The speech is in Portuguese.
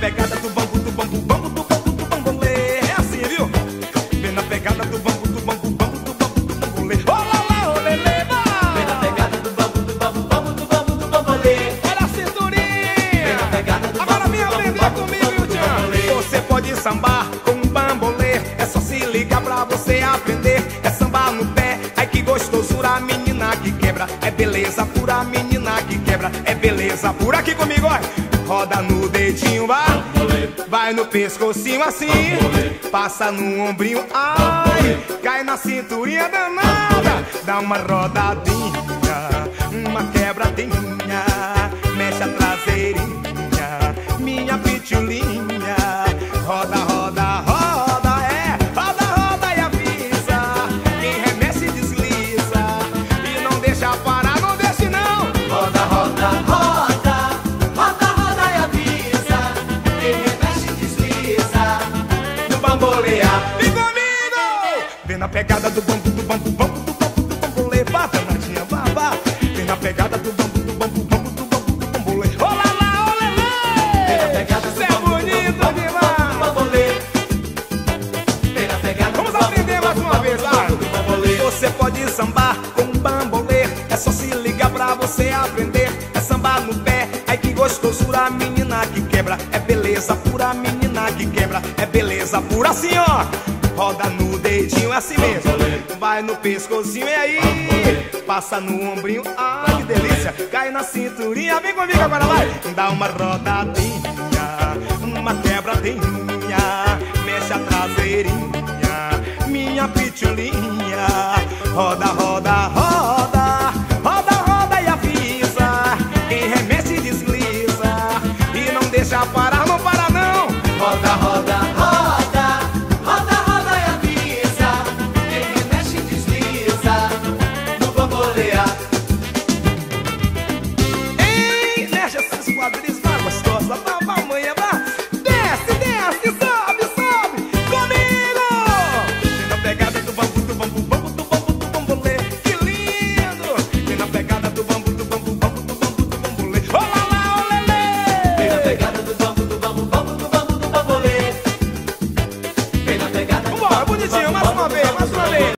pegada do bambu, do bambu, bambu, do bambu, do bambolê. É assim, viu? Vem na pegada do bambu, do bambu, bambu, do bambu, do bambolê. Olá lá, olê, lê, Vem na pegada do bambu, do bambu, bambu, do bambu, do bambolê. Olha a cinturinha. Vem na pegada do Agora bambu, aprender bambu, comigo, bambu, bambolê. Tchan? Você pode sambar com um bambolê. É só se ligar pra você aprender. É sambar no pé. Ai que gostosura, menina que quebra. É beleza pura, menina que quebra. É beleza pura aqui comigo, ó. Roda no dedinho, vai. No pescocinho assim. Passa no ombrinho, ai. Cai na cinturinha danada. Dá uma rodadinha, uma quebradinha. Bambolear. Vem comigo! Vem na pegada do bambu, do bambu, bambu, do bambu, do bambolê. Vá, danadinha, vá, vá. Vem na pegada do gostosura, menina que quebra. É beleza pura, menina que quebra. É beleza pura assim, ó. Roda no dedinho, é assim mesmo. Vai no pescocinho, e aí? Passa no ombrinho, ai que delícia. Cai na cinturinha, vem comigo agora, vai. Dá uma rodadinha, uma quebradinha. Mexe a traseirinha, minha pitulinha. Roda. uma vez, mais uma vez.